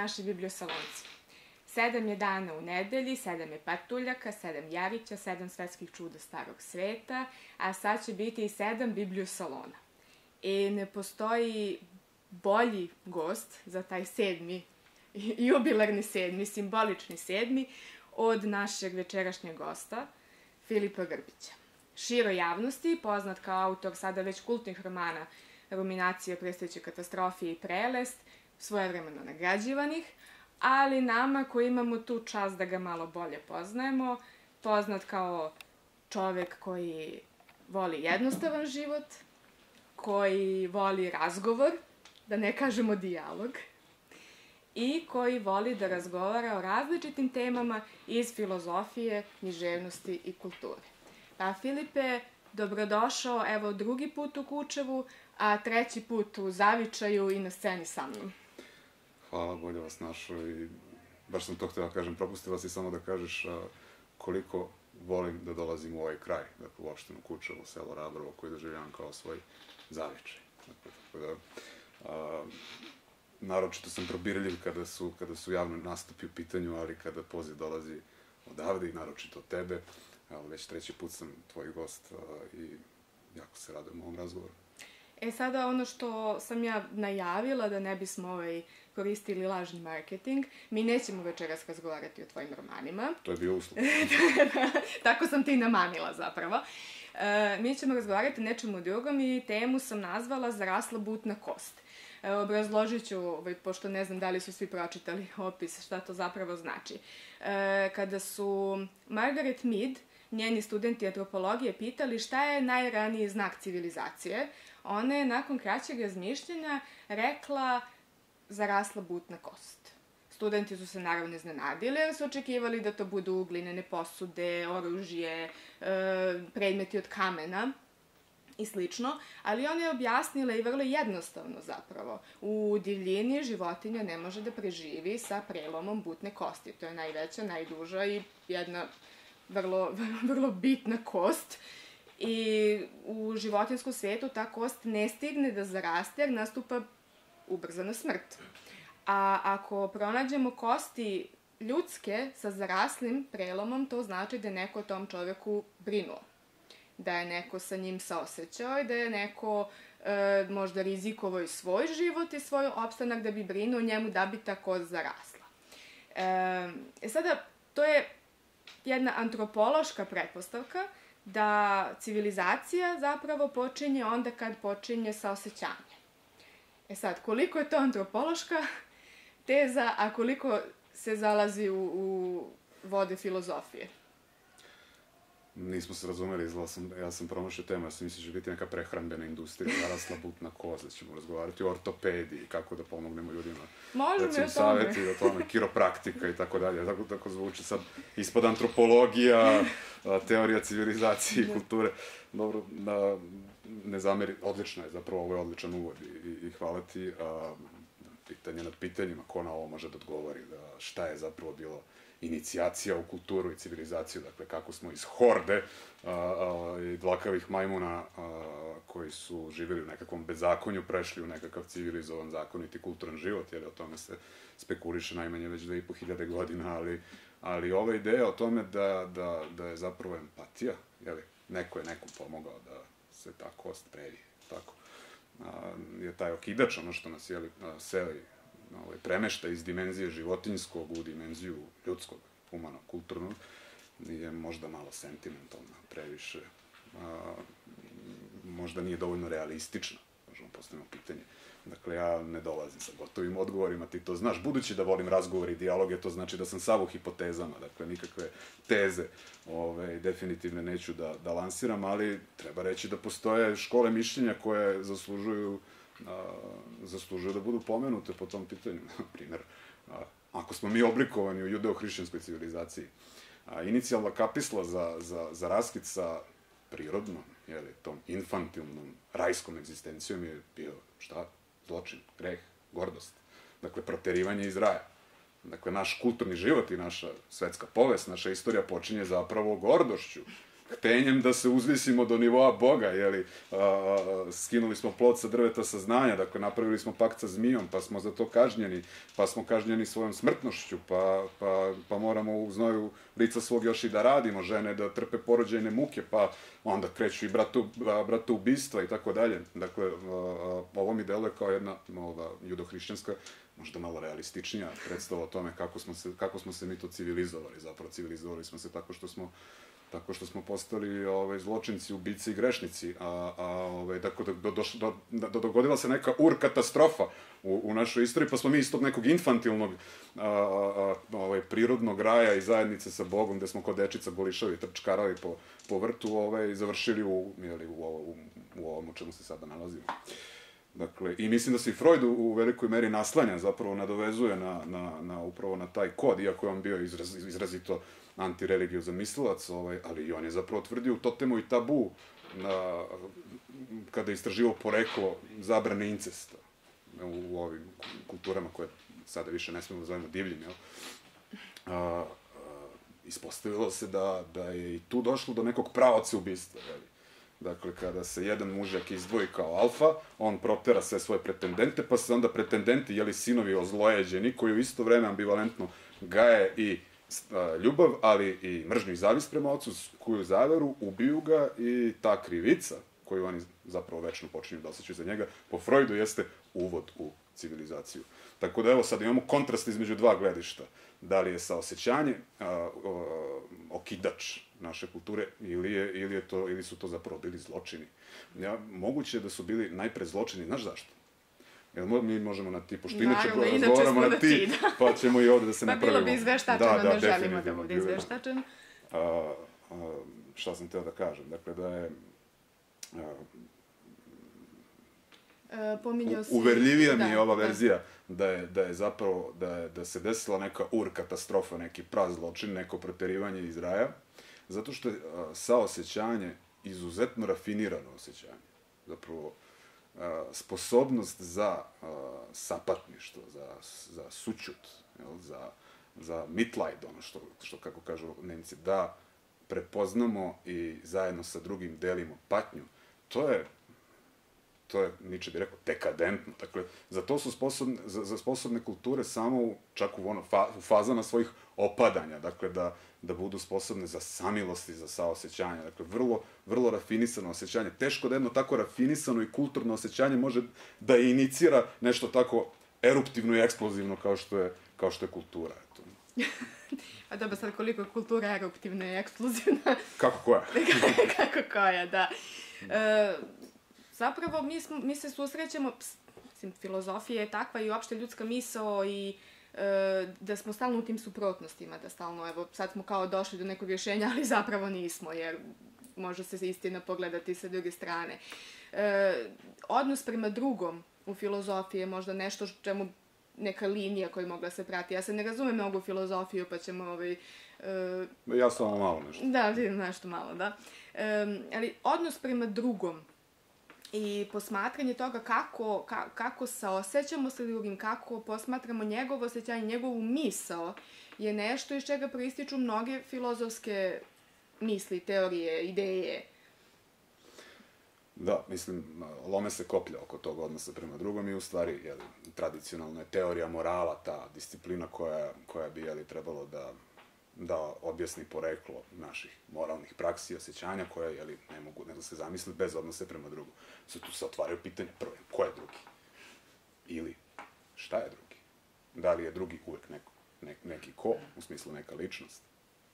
Naši bibliosalonci. Sedam je dana u nedelji, sedam je patuljaka, sedam javića, sedam svetskih čuda starog sveta, a sad će biti i sedam bibliosalona. I ne postoji bolji gost za taj sedmi, jubilarni sedmi, simbolični sedmi, od našeg večerašnjeg gosta, Filipa Grbića. Širo javnosti, poznat kao autor sada već kultnih romana Ruminacija, Presteće katastrofi i Prelest, svojevremeno nagrađivanih, ali nama koji imamo tu čast da ga malo bolje poznajemo, poznat kao čovek koji voli jednostavan život, koji voli razgovor, da ne kažemo dijalog, i koji voli da razgovara o različitim temama iz filozofije, književnosti i kulture. Pa Filipe, dobrodošao evo drugi put u Kučevu, a treći put u Zavičaju i na sceni sa mnom. Hvala, bolje vas našao i baš sam to htio da kažem, propustila si samo da kažeš a, koliko volim da dolazim u ovaj kraj, dakle u opštinu Kučevo, selo Rabrovo, koji doživljavam kao svoj zavičaj. Dakle, tako da, a, naročito sam probirljiv kada su, kada su javni nastupi u pitanju, ali kada poziv dolazi odavde i naročito od tebe, već treći put sam tvoj gost a, i jako se radujem ovom razgovoru. E sada ono što sam ja najavila da ne bismo ovaj, koristili lažni marketing, mi nećemo večeras razgovarati o tvojim romanima. To je bio uslov. Tako sam ti namamila zapravo. E, mi ćemo razgovarati o nečemu drugom i temu sam nazvala Zarasla butna kost. E, obrazložit ću, ovaj, pošto ne znam da li su svi pročitali opis šta to zapravo znači. E, kada su Margaret Mead, njeni studenti antropologije pitali šta je najraniji znak civilizacije, ona je nakon kraćeg razmišljenja rekla zarasla butna kost. Studenti su se naravno iznenadili jer su očekivali da to budu glinene posude, oružje, e, predmeti od kamena i slično, ali ona je objasnila i vrlo jednostavno zapravo. U divljini životinja ne može da preživi sa prelomom butne kosti. To je najveća, najduža i jedna vrlo, vrlo bitna kost. I u životinskom svetu ta kost ne stigne da zaraste jer nastupa ubrzana smrt. A ako pronađemo kosti ljudske sa zaraslim prelomom, to znači da je neko o tom čoveku brinuo. Da je neko sa njim saosećao i da je neko e, možda rizikovao i svoj život i svoj opstanak da bi brinuo njemu da bi ta kost zarasla. E, sada, to je jedna antropološka pretpostavka da civilizacija zapravo počinje onda kad počinje sa osjećanjem. E sad, koliko je to antropološka teza, a koliko se zalazi u, u vode filozofije? Nismo se razumeli, izgleda sam, ja sam promašio temu, ja sam mislio da će biti neka prehrambena industrija, zarasla butna koza, ćemo razgovarati o ortopediji, kako da pomognemo ljudima. Možemo Recimo, i o tome. saveti o tome, kiropraktika i tako dalje, tako, tako zvuči sad ispod antropologija, teorija civilizacije i kulture. Dobro, da, ne zameri, odlično je, zapravo ovo je odličan uvod i, i, i hvala ti. A, pitanje nad pitanjima, ko na ovo može da odgovori, da šta je zapravo bilo inicijacija u kulturu i civilizaciju, dakle kako smo iz horde a, a, i dlakavih majmuna a, koji su živjeli u nekakvom bezakonju prešli u nekakav civilizovan, zakoniti kulturan život, jer o tome se spekuliše najmanje već 2500 godina, ali, ali ova ideja o tome da, da, da je zapravo empatija, jeli, neko je nekom pomogao da se ta kost previ, tako, a, je taj okidač, ono što nas jeli, a, seli ovaj, premešta iz dimenzije životinjskog u dimenziju ljudskog, humanog, kulturnog, je možda malo sentimentalna, previše, a, možda nije dovoljno realistična, postavimo pitanje. Dakle, ja ne dolazim sa gotovim odgovorima, ti to znaš. Budući da volim razgovor i dijaloge, to znači da sam sav u hipotezama, dakle, nikakve teze ove, definitivne neću da, da lansiram, ali treba reći da postoje škole mišljenja koje zaslužuju a, zaslužuju da budu pomenute po tom pitanju. Na primer, a, ako smo mi oblikovani u judeo-hrišćanskoj civilizaciji, a, inicijalna kapisla za, za, za raskid sa prirodnom, jeli, tom infantilnom, rajskom egzistencijom je bio, šta? Zločin, greh, gordost. Dakle, proterivanje iz raja. Dakle, naš kulturni život i naša svetska povest, naša istorija počinje zapravo gordošću htenjem da se uzvisimo do nivoa Boga, jeli, a, skinuli smo plod sa drveta saznanja, dakle, napravili smo pakt sa zmijom, pa smo za to kažnjeni, pa smo kažnjeni svojom smrtnošću, pa, pa, pa moramo u znoju lica svog još i da radimo, žene da trpe porođajne muke, pa onda kreću i bratu, bratu ubistva i tako dalje. Dakle, a, ovo mi deluje kao jedna ova, judohrišćanska možda malo realističnija predstava o tome kako smo se, kako smo se mi to civilizovali. Zapravo civilizovali smo se tako što smo tako što smo postali ovaj, zločinci, ubici i grešnici, a, a ovaj, dakle, do, do, do, do, dogodila se neka ur katastrofa u, u našoj istoriji, pa smo mi iz tog nekog infantilnog a, a, ovaj, prirodnog raja i zajednice sa Bogom, gde smo kod dečica golišavi, trčkarali po, po vrtu, ovaj, završili u, jeli, u, u, u ovom u čemu se sada nalazimo. Dakle, i mislim da se i Freud u velikoj meri naslanja, zapravo nadovezuje na, na, na upravo na taj kod, iako je on bio izraz, izrazito antireligiozan mislilac, ovaj, ali i on je zapravo tvrdio u totemu i tabu na, kada je istraživao poreklo zabrane incesta u, u ovim kulturama koje sada više ne smemo da zovemo divljim, jel? A, ispostavilo se da, da je i tu došlo do nekog pravaca ubistva, jel? Dakle, kada se jedan mužak izdvoji kao alfa, on protera sve svoje pretendente, pa se onda pretendenti, jeli sinovi ozlojeđeni, koji u isto vreme ambivalentno gaje i ljubav, ali i mržnju i zavist prema ocu, koju zaveru, ubiju ga i ta krivica koju oni zapravo večno počinju da osjećaju za njega, po Freudu jeste uvod u civilizaciju. Tako da evo sad imamo kontrast između dva gledišta. Da li je saosećanje okidač naše kulture ili, je, ili, je to, ili su to zapravo bili zločini. Ja, moguće je da su bili najpre zločini, znaš zašto? Jel mi možemo na ti, pošto inače razgovaramo na ti, da. pa ćemo i ovde da se pa ne pravimo. Pa bilo bi izveštačeno, da, da, ne želimo da bude izveštačen. A, a, šta sam teo da kažem? Dakle, da je... A, E, pominjao si... Uverljivija da, mi je ova da. verzija da. da je, da je zapravo, da, je, da se desila neka ur katastrofa, neki prazločin, neko proterivanje iz raja, zato što je a, saosećanje izuzetno rafinirano osjećanje. Zapravo, sposobnost za sapatništvo, za, za sućut, jel, za, za mitleid, ono što, što kako kažu Nemci, da prepoznamo i zajedno sa drugim delimo patnju, to je to je, Nietzsche bi rekao, dekadentno. Dakle, za to su sposobne, za, za sposobne kulture samo u, čak u, ono, fa, u fazama svojih opadanja, dakle, da, da budu sposobne za samilost i za saosećanje. Dakle, vrlo, vrlo rafinisano osjećanje. Teško da jedno tako rafinisano i kulturno osjećanje može da inicira nešto tako eruptivno i eksplozivno kao što je, kao što je kultura. Eto. A dobro, sad koliko je kultura eruptivna i eksplozivna? Kako koja? Kako koja, da. E, zapravo mi, smo, mi se susrećemo, mislim, filozofija je takva i uopšte ljudska misao i e, da smo stalno u tim suprotnostima, da stalno, evo, sad smo kao došli do nekog rješenja, ali zapravo nismo, jer može se istina pogledati sa druge strane. E, odnos prema drugom u filozofiji je možda nešto čemu neka linija koja mogla se prati. Ja se ne razumem mnogo u filozofiju, pa ćemo ovaj... Uh, ja samo malo nešto. Da, vidim nešto malo, da. Um, ali odnos prema drugom i posmatranje toga kako, ka, kako se osjećamo sa drugim, kako posmatramo njegovo osjećanje, njegovu misao, je nešto iz čega proističu mnoge filozofske misli, teorije, ideje. Da, mislim, lome se koplja oko tog odnosa prema drugom i u stvari, jeli, tradicionalna je teorija morala, ta disciplina koja, koja bi, jeli, trebalo da da objasni poreklo naših moralnih praksi i osjećanja koje, jeli, ne mogu ne da se zamisli bez odnose prema drugom. Sad tu se otvaraju pitanje, prvo, ko je drugi? Ili, šta je drugi? Da li je drugi uvek neko, ne, neki ko, u smislu neka ličnost?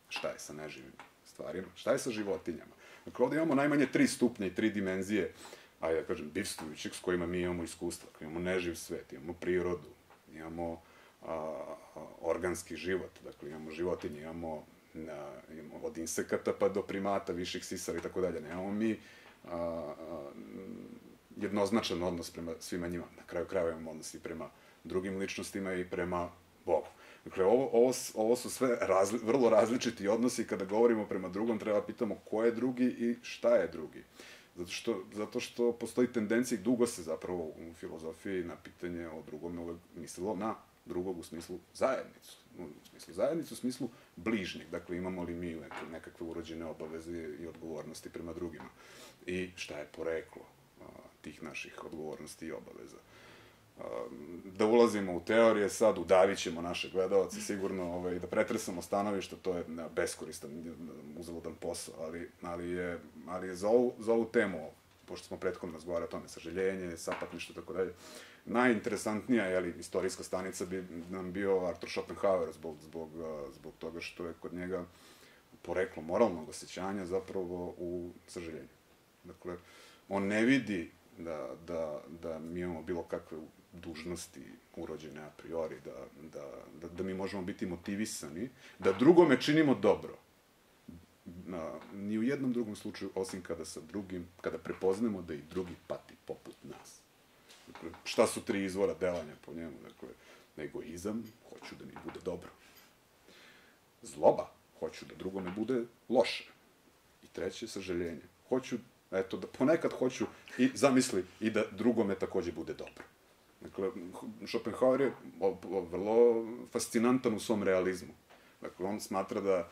Šta je sa neživim stvarima? Šta je sa životinjama? Dakle, ovde imamo najmanje tri stupnje i tri dimenzije, ajde da kažem, bivstvujućeg s kojima mi imamo iskustva. Imamo neživ svet, imamo prirodu, imamo a, organski život. Dakle, imamo životinje, imamo, na, imamo od insekata pa do primata, viših sisara i tako dalje. Nemamo mi a, a, jednoznačan odnos prema svima njima. Na kraju krajeva imamo odnos i prema drugim ličnostima i prema Bogu. Dakle, ovo, ovo, ovo su sve razli, vrlo različiti odnosi kada govorimo prema drugom, treba pitamo ko je drugi i šta je drugi. Zato što, zato što postoji tendencija i dugo se zapravo u filozofiji na pitanje o drugom uvek mislilo na drugog u smislu zajednicu. U smislu zajednicu, u smislu bližnjeg. Dakle, imamo li mi neke, nekakve urođene obaveze i odgovornosti prema drugima. I šta je poreklo a, tih naših odgovornosti i obaveza. A, da ulazimo u teorije sad, udavit ćemo naše gledalce sigurno ovaj, da pretresamo stanovišta, to je beskoristan, uzaludan posao, ali, ali, je, ali je za ovu, za ovu temu, pošto smo prethodno razgovarali o tome, sažaljenje, sapatništvo i tako dalje, najinteresantnija je li istorijska stanica bi nam bio Arthur Schopenhauer zbog zbog zbog toga što je kod njega poreklo moralnog osjećanja zapravo u sažaljenju. Dakle, on ne vidi da, da, da mi imamo bilo kakve dužnosti urođene a priori, da, da, da, da mi možemo biti motivisani, da drugome činimo dobro. Na, ni u jednom drugom slučaju, osim kada sa drugim, kada prepoznemo da i drugi pati poput nas. Dakle, šta su tri izvora delanja po njemu? Dakle, egoizam, hoću da mi bude dobro. Zloba, hoću da drugome bude loše. I treće, sažaljenje. Hoću, eto, da ponekad hoću i zamisli i da drugome takođe bude dobro. Dakle, Schopenhauer je vrlo fascinantan u svom realizmu. Dakle, on smatra da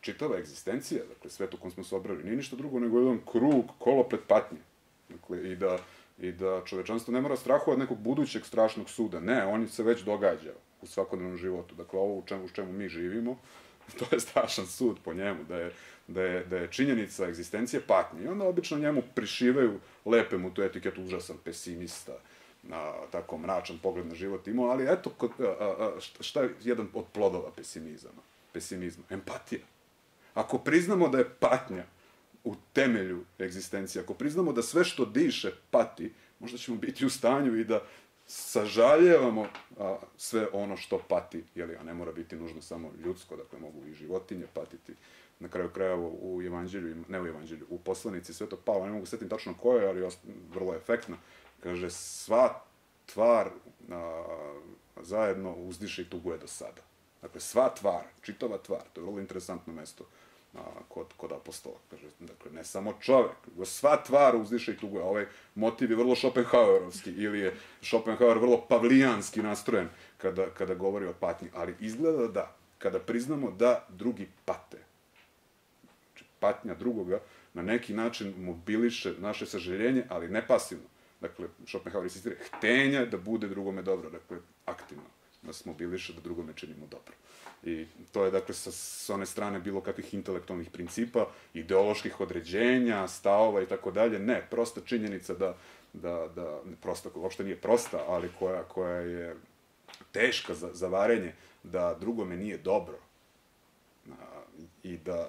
čitava egzistencija, dakle, svet u kom smo se obrali, nije ništa drugo nego jedan krug, kolo pred patnje. Dakle, i da i da čovečanstvo ne mora strahova od nekog budućeg strašnog suda. Ne, on se već događa u svakodnevnom životu. Dakle, ovo u čemu, u čemu mi živimo, to je strašan sud po njemu, da je, da je, da je činjenica egzistencije patnje. I onda obično njemu prišivaju, lepe mu tu etiketu, užasan pesimista, a, tako mračan pogled na život imao, ali eto, kod, a, a, šta je jedan od plodova pesimizama? Pesimizma, empatija. Ako priznamo da je patnja u temelju egzistencije. Ako priznamo da sve što diše pati, možda ćemo biti u stanju i da sažaljevamo a, sve ono što pati, jeli, a ne mora biti nužno samo ljudsko, dakle mogu i životinje patiti. Na kraju krajeva u evanđelju, ne u evanđelju, u poslanici Svetog Pavla, ne mogu setim tačno koje, ali vrlo efektno, kaže sva tvar a, zajedno uzdiše i tuguje do sada. Dakle, sva tvar, čitava tvar, to je vrlo interesantno mesto a, kod, kod apostola. Kaže, dakle, ne samo čovek, nego sva tvar uzdiše i tuguje. Ovaj motiv je vrlo Schopenhauerovski ili je Schopenhauer vrlo pavlijanski nastrojen kada, kada govori o patnji. Ali izgleda da, kada priznamo da drugi pate, znači patnja drugoga na neki način mobiliše naše saželjenje, ali ne pasivno. Dakle, Schopenhauer insistira, htenja da bude drugome dobro, dakle, aktivno nas mobiliše da drugome činimo dobro. I to je, dakle, sa, sa one strane bilo kakvih intelektualnih principa, ideoloških određenja, stavova i tako dalje. Ne, prosta činjenica da, da, da prosta, uopšte nije prosta, ali koja, koja je teška za, za varenje, da drugome nije dobro. A, I da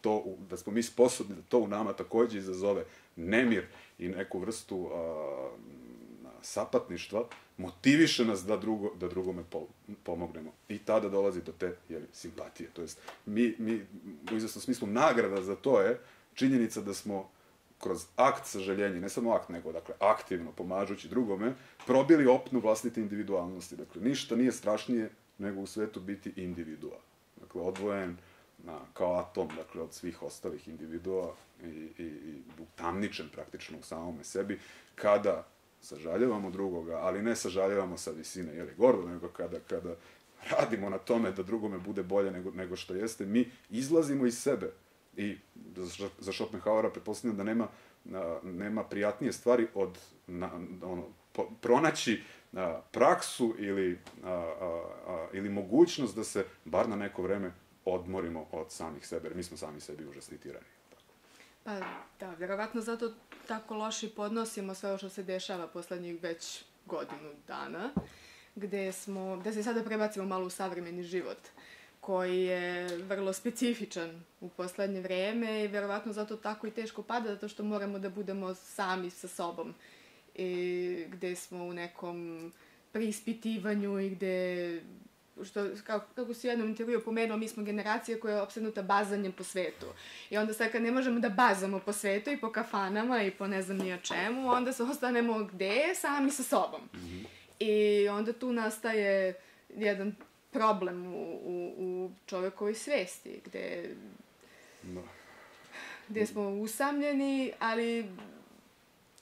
to, da smo mi sposobni da to u nama takođe izazove nemir i neku vrstu a, sapatništva, motiviše nas da, drugo, da drugome po, pomognemo. I tada dolazi do te jeli, simpatije. To jest, mi, mi u izvesnom smislu nagrada za to je činjenica da smo kroz akt sažaljenja, ne samo akt, nego dakle, aktivno pomažući drugome, probili opnu vlastite individualnosti. Dakle, ništa nije strašnije nego u svetu biti individua. Dakle, odvojen na, kao atom, dakle, od svih ostalih individua i, i, i utamničen praktično u samome sebi, kada sažaljevamo drugoga, ali ne sažaljevamo sa visine, jeli, gordo, nego kada, kada radimo na tome da drugome bude bolje nego, nego što jeste, mi izlazimo iz sebe. I za, za Schopenhauera pretpostavljam da nema, a, nema prijatnije stvari od na, ono, po, pronaći a, praksu ili, a, a, a, ili mogućnost da se bar na neko vreme odmorimo od samih sebe, jer mi smo sami sebi užasni tirani. Pa da, vjerovatno zato tako loši podnosimo sve ovo što se dešava poslednjih već godinu dana, gde smo, da se sada prebacimo malo u savremeni život koji je vrlo specifičan u poslednje vreme i verovatno zato tako i teško pada, zato što moramo da budemo sami sa sobom. I gde smo u nekom preispitivanju i gde što, kako, kako si u jednom intervju pomenuo, mi smo generacija koja je opsednuta bazanjem po svetu. I onda sad kad ne možemo da bazamo po svetu i po kafanama i po ne znam ni o čemu, onda se ostanemo gde? Sami sa sobom. Mm -hmm. I onda tu nastaje jedan problem u, u, u čovekovoj svesti, gde, no. gde smo usamljeni, ali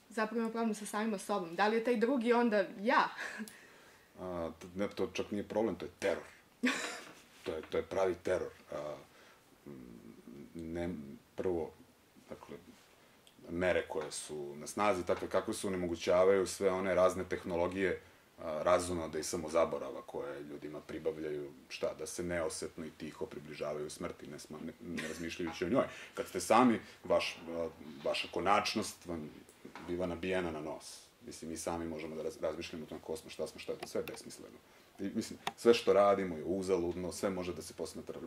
zapravo imamo problem sa samima sobom. Da li je taj drugi onda ja? A, ne, to čak nije problem, to je teror. to, je, to je pravi teror. A, ne, prvo, dakle, mere koje su na snazi, takve kako su, onemogućavaju sve one razne tehnologije a, razumno da i samo zaborava koje ljudima pribavljaju, šta, da se neosetno i tiho približavaju smrti, ne, sma, ne, ne razmišljajući o njoj. Kad ste sami, vaš, vaša konačnost vam biva nabijena na nos. Mislim, mi sami možemo da raz, razmišljamo o tom ko smo, šta smo, šta je to sve besmisleno. I, mislim, sve što radimo je uzaludno, sve može da se posmatra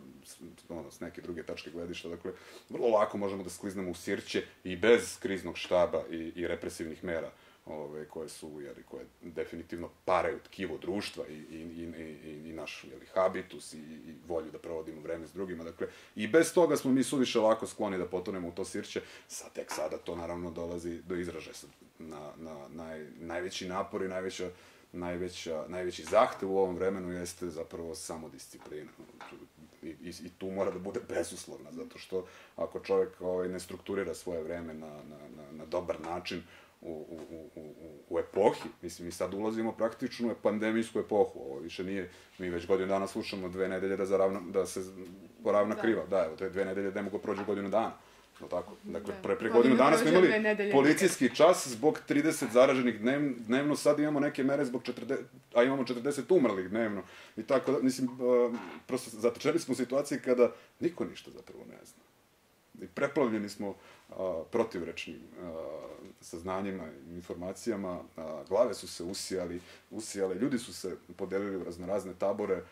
ono, s neke druge tačke gledišta. Dakle, vrlo lako možemo da skliznemo u sirće i bez kriznog štaba i, i represivnih mera ove, koje su, jeli, koje definitivno paraju tkivo društva i, i, i, i, i naš jeli, habitus i, i volju da provodimo vreme s drugima. Dakle, i bez toga smo mi suviše lako skloni da potonemo u to sirće, sa tek sada to naravno dolazi do izražaja na, na naj, najveći napor i najveća najveća, najveći zahtev u ovom vremenu jeste zapravo samo disciplina. I, i, I tu mora da bude bezuslovna, zato što ako čovjek ovaj, ne strukturira svoje vreme na, na, na, na dobar način, u, u, u, u, u epohi, mislim, mi sad ulazimo praktično u pandemijsku epohu, ovo više nije, mi već godinu dana slušamo dve nedelje da, zaravna, da se poravna da. kriva, da, evo, te dve nedelje ne mogu prođu godinu dana. No tako? Dakle, da. pre, pre godinu dana smo imali policijski čas zbog 30 zaraženih dnev, dnevno, sad imamo neke mere zbog 40, a imamo 40 umrlih dnevno. I tako da, mislim, uh, prosto zatečeni smo u situaciji kada niko ništa zapravo ne zna. I preplavljeni smo uh, protivrečnim uh, saznanjima, informacijama, uh, glave su se usijali, usijale, ljudi su se podelili u raznorazne tabore,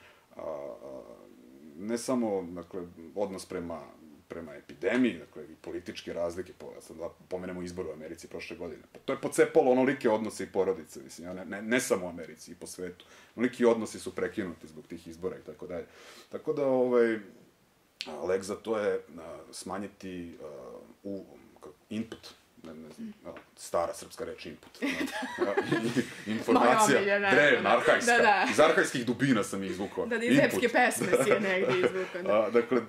ne samo, dakle, odnos prema prema epidemiji, dakle, i političke razlike, po, sad da pomenemo izbor u Americi prošle godine. Pa to je pocepalo onolike odnose i porodice, mislim, ne, ne, ne samo u Americi, i po svetu. Onoliki odnosi su prekinuti zbog tih izbora i tako dalje. Tako da, ovaj, lek za to je smanjiti uh, u, input ne, ne znam, stara srpska reč input. Informacija, drevna, arhajska. Da, da. Iz arhajskih dubina sam ih izvukao. Da, da iz epske pesme si je negdje izvukao. Da. A, dakle,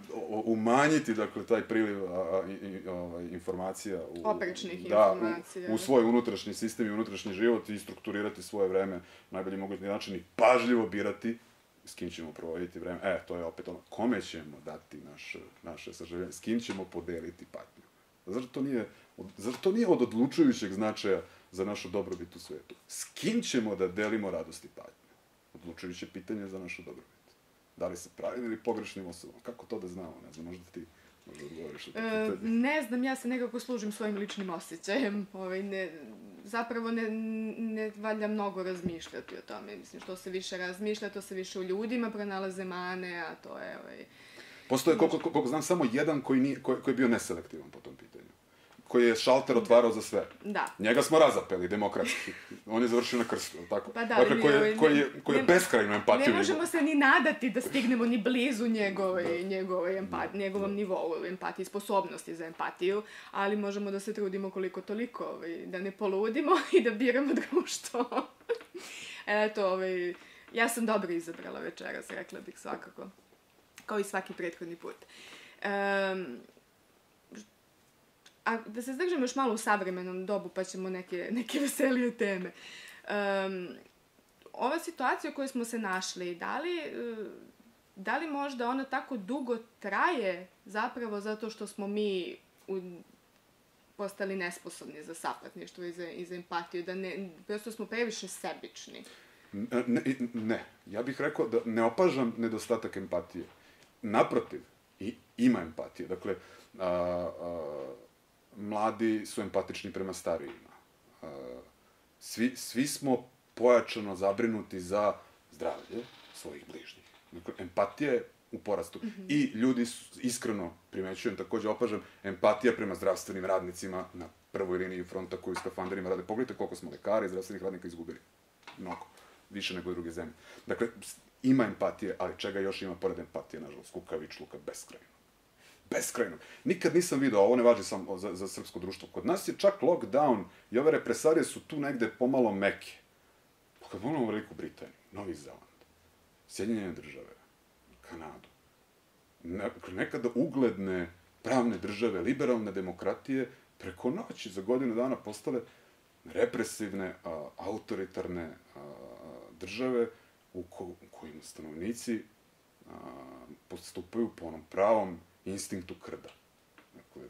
umanjiti dakle, taj priliv a, i, a, informacija. U, Oprečnih da, informacija. U, u svoj unutrašnji sistem i unutrašnji život i strukturirati svoje vreme najbolji mogući način i pažljivo birati s kim ćemo provoditi vreme. E, to je opet ono, kome ćemo dati naše, naše saživljenje, s kim ćemo podeliti patnju. Zato to nije Zar to nije od odlučujućeg značaja za našu dobrobit u svetu? S kim ćemo da delimo radost i patnje? Odlučujuće pitanje za našu dobrobit. Da li se pravim ili pogrešnim osobama? Kako to da znamo? Ne znam, možda ti možda odgovoriš e, Ne znam, ja se nekako služim svojim ličnim osjećajem. Ovaj, ne, zapravo ne, ne valja mnogo razmišljati o tome. Mislim, što se više razmišlja, to se više u ljudima pronalaze mane, a to je... Ovaj, Postoje, koliko, koliko znam, samo jedan koji, nije, koji, koji je bio neselektivan po tom pitanju koji je šalter otvarao za sve. Da. Njega smo razapeli demokratski. On je završio na krstu, tako? Pa da, dakle, koji je, koji je, koji je ne, beskrajnu empatiju. Ne možemo se ni nadati da stignemo ni blizu njegove, njegove empat, da. njegovom da. nivou empatije, sposobnosti za empatiju, ali možemo da se trudimo koliko toliko, ovaj, da ne poludimo i da biramo društvo. Eto, ovaj, ja sam dobro izabrala večeras, rekla bih svakako. Kao i svaki prethodni put. Um, a da se zdržimo još malo u savremenom dobu, pa ćemo neke, neke veselije teme. Um, ova situacija u kojoj smo se našli, da li, da li možda ona tako dugo traje zapravo zato što smo mi u, postali nesposobni za sapatništvo i za, i za empatiju, da ne, prosto smo previše sebični? Ne, ne, ja bih rekao da ne opažam nedostatak empatije. Naprotiv, i, ima empatije. Dakle, a, a, mladi su empatični prema starijima. Svi, svi smo pojačano zabrinuti za zdravlje svojih bližnjih. Dakle, empatija je u porastu. Mm -hmm. I ljudi su, iskreno primećujem, takođe opažam, empatija prema zdravstvenim radnicima na prvoj liniji fronta koji u skafanderima rade. Pogledajte koliko smo lekara i zdravstvenih radnika izgubili. Mnogo. Više nego druge zemlje. Dakle, ima empatije, ali čega još ima pored empatije, nažalost, kukavičluka beskrajno beskrajnog. Nikad nisam video, ovo ne važi samo za, za srpsko društvo. Kod nas je čak lockdown i ove represarije su tu negde pomalo meke. Pa kad pogledamo Veliku Britaniju, Novi Zeland, Sjedinjene države, Kanadu, ne, nekada ugledne pravne države, liberalne demokratije, preko noći za godinu dana postale represivne, a, autoritarne a, države u, ko, u kojima stanovnici a, postupaju po onom pravom instinktu krda. Dakle,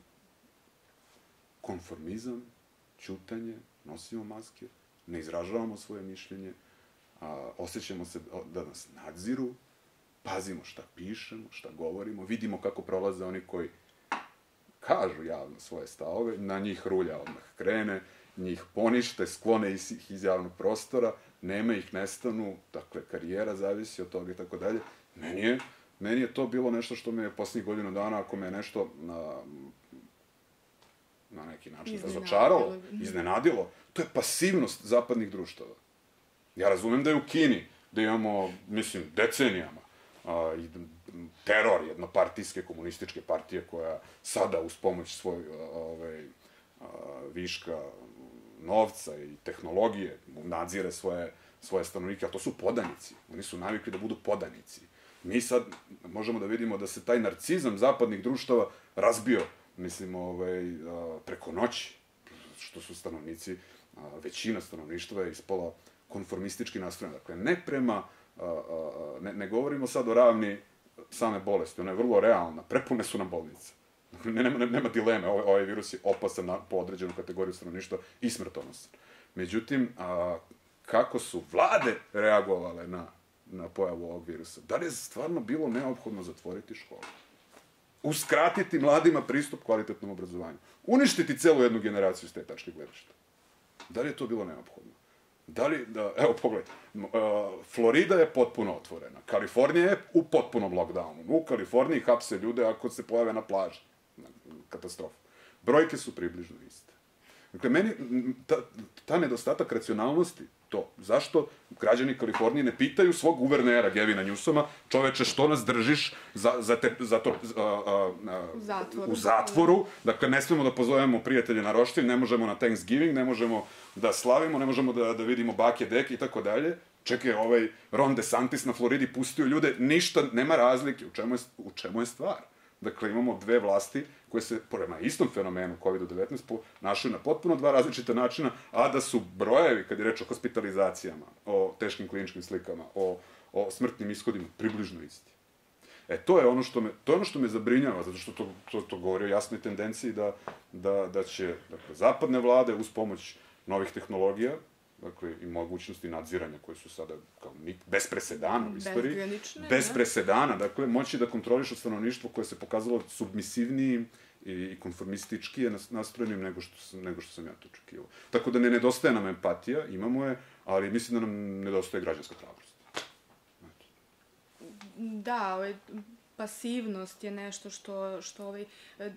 konformizam, ćutanje, nosimo maske, ne izražavamo svoje mišljenje, a, osjećamo se da nas nadziru, pazimo šta pišemo, šta govorimo, vidimo kako prolaze oni koji kažu javno svoje stavove, na njih rulja odmah krene, njih ponište, sklone ih iz javnog prostora, nema ih, nestanu, dakle, karijera zavisi od toga i tako dalje. Meni je, meni je to bilo nešto što me je posljednjih godinu dana, ako me je nešto na, na neki način razočaralo, iznenadilo, to je pasivnost zapadnih društava. Ja razumem da je u Kini, da imamo, mislim, decenijama, a, i teror jednopartijske komunističke partije koja sada uz pomoć svoj ovaj, viška novca i tehnologije nadzire svoje, svoje stanovnike, a to su podanici. Oni su navikli da budu podanici. Mi sad možemo da vidimo da se taj narcizam zapadnih društava razbio, mislim, ovaj, preko noći, što su stanovnici, većina stanovništva je ispala konformistički nastrojena. Dakle, ne prema, ne, ne govorimo sad o ravni same bolesti, ona je vrlo realna, prepune su nam bolnice. Dakle, nema, nema, nema dileme, ovaj, ovaj virus je opasan na, po određenu kategoriju stanovništva i smrtonosan. Međutim, a, kako su vlade reagovale na, na pojavu ovog virusa? Da li je stvarno bilo neophodno zatvoriti školu? Uskratiti mladima pristup kvalitetnom obrazovanju? Uništiti celu jednu generaciju s te tačke gledišta? Da li je to bilo neophodno? Da li, da, evo pogledaj, Florida je potpuno otvorena, Kalifornija je u potpunom lockdownu. U Kaliforniji hapse ljude ako se pojave na plaži. Katastrofa. Brojke su približno iste. Dakle, meni ta, ta nedostatak racionalnosti, to, zašto građani Kalifornije ne pitaju svog guvernera Gevina Newsoma, čoveče, što nas držiš za, za, te, za to, a, a, a, u, zatvoru. u zatvoru, dakle, ne smemo da pozovemo prijatelje na roštilj, ne možemo na Thanksgiving, ne možemo da slavimo, ne možemo da, da vidimo bake, deke i tako dalje. Čekaj, ovaj Ron DeSantis na Floridi pustio ljude, ništa, nema razlike, u čemu je, u čemu je stvar? Dakle, imamo dve vlasti koje se, prema istom fenomenu COVID-19, ponašaju na potpuno dva različita načina, a da su brojevi, kad je reč o hospitalizacijama, o teškim kliničkim slikama, o, o smrtnim ishodima, približno isti. E, to je ono što me, to je ono što me zabrinjava, zato što to, to, to govori o jasnoj tendenciji da, da, da će dakle, zapadne vlade uz pomoć novih tehnologija, dakle, i mogućnosti nadziranja koje su sada kao bez presedana u istoriji. Bez da. presedana, dakle, moći da kontrolišu stanovništvo koje se pokazalo submisivnijim i konformistički je nastrojenim nego što, sam, nego što sam ja to očekivao. Tako da ne nedostaje nam empatija, imamo je, ali mislim da nam nedostaje građanska hrabrost. Da, ovaj, pasivnost je nešto što, što ovaj, e,